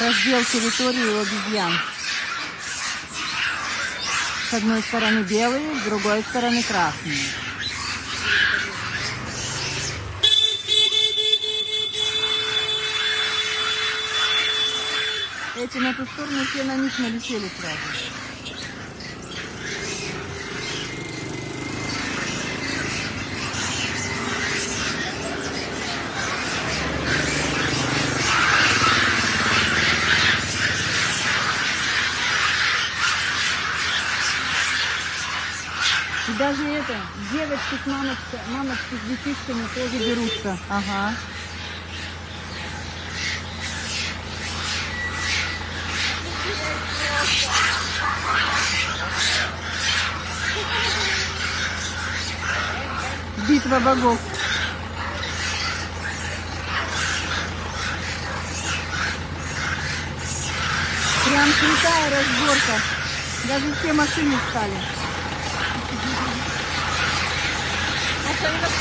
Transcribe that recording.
Раздел территории у обезьян. С одной стороны белые, с другой стороны красные. Эти на ту сторону все на них налетели сразу. И даже это, девочки с мамочкой, мамочки с детишками тоже дерутся. Ага. Битва богов. Прям крутая разборка. Даже все машины стали. On s'arrive à se